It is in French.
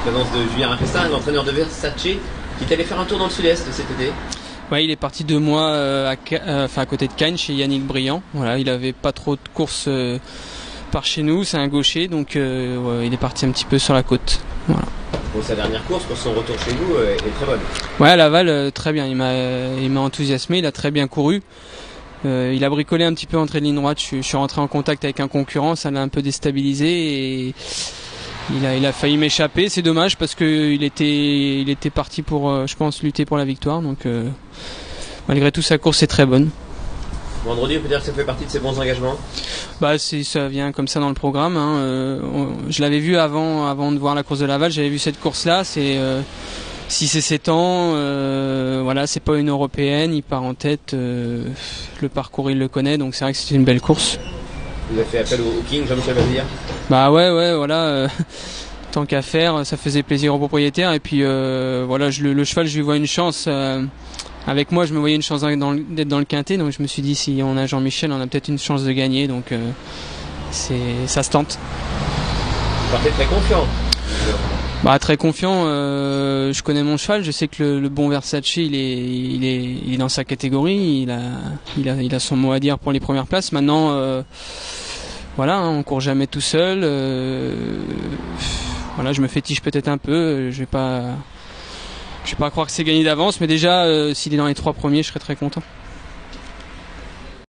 présence de Julien Rapestin, l'entraîneur de Versace, qui est allé faire un tour dans le sud-est cet été. Ouais, il est parti deux mois à, à, côté de Cannes chez Yannick Briand. Voilà, il avait pas trop de courses par chez nous, c'est un gaucher, donc il est parti un petit peu sur la côte. Voilà. Pour sa dernière course, pour son retour chez vous, est très bonne. Ouais, à Laval, très bien. Il m'a, il m'a enthousiasmé. Il a très bien couru. Euh, il a bricolé un petit peu entre les lignes droites. Je, je, suis rentré en contact avec un concurrent, ça l'a un peu déstabilisé et il a, il a failli m'échapper. C'est dommage parce que il était, il était parti pour, euh, je pense, lutter pour la victoire. Donc euh, malgré tout, sa course est très bonne. Vendredi, on peut dire que ça fait partie de ses bons engagements? Bah, ça vient comme ça dans le programme. Hein. Euh, on- je l'avais vu avant, avant de voir la course de Laval. J'avais vu cette course-là. C'est euh, 6 et 7 ans. euh, voilà, c'est pas une européenne. Il part en tête. le parcours, il le connaît. Donc c'est vrai que c'est une belle course. Vous avez fait appel au, au King, Jean-Michel Bazir Bah ouais, ouais, voilà. euh, tant qu'à faire, ça faisait plaisir au propriétaire. Et puis euh, voilà, je, le, le cheval, je lui vois une chance. euh, avec moi, je me voyais une chance d'être dans le quintet. Donc je me suis dit, si on a Jean-Michel, on a peut-être une chance de gagner. Donc c'est, ça se tente. Vous partez très confiant. Bah très confiant. euh, je connais mon cheval. Je sais que le, le bon Versace, il est, il est, il est dans sa catégorie. Il a, il a, il a son mot à dire pour les premières places. Maintenant, euh, voilà, hein, on court jamais tout seul. euh, voilà, je me fétiche peut-être un peu. Je vais pas, vais pas croire que c'est gagné d'avance, mais déjà, euh, s'il est dans les trois premiers, je serais très content.